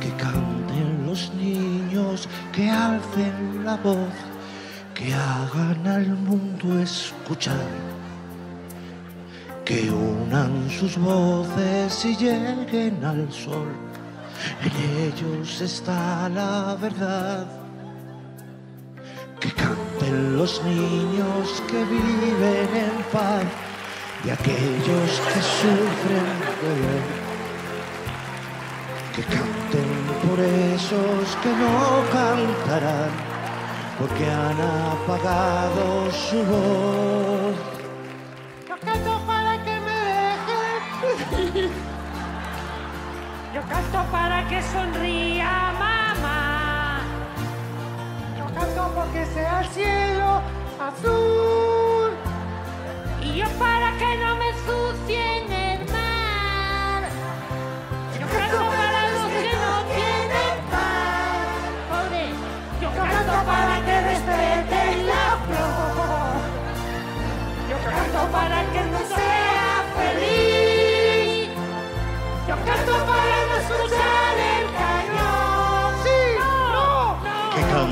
Que canten los niños, que alcen la voz, que hagan al mundo escuchar que unan sus voces y lleguen al sol. En ellos está la verdad. Los niños que viven en paz y aquellos que sufren dolor. Que canten por esos que no cantarán, porque han apagado su voz. Yo canto para que me dejen. Yo canto para que sonría Canto porque sea el cielo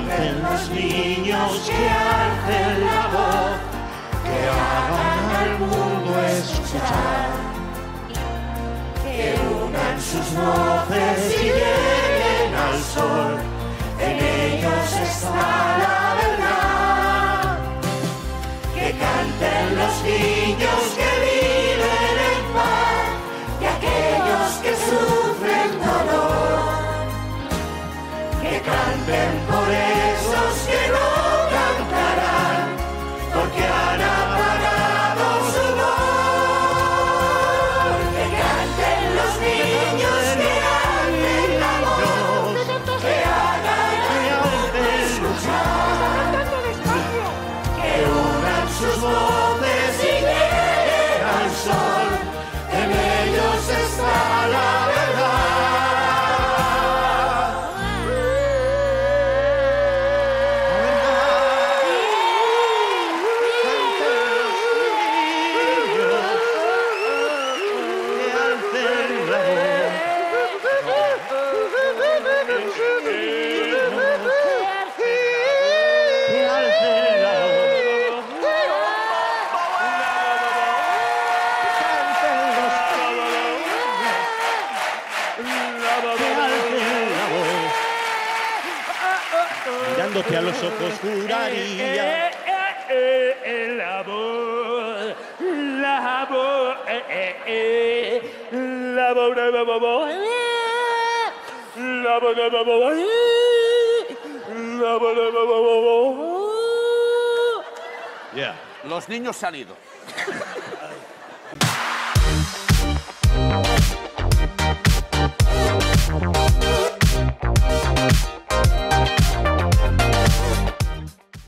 canten los niños, que alcen la voz, que hagan al mundo escuchar. Que unan sus voces y lleguen al sol, Mirándote a los ojos. Eh, eh, eh, eh, eh, eh, eh, eh, niños han ido.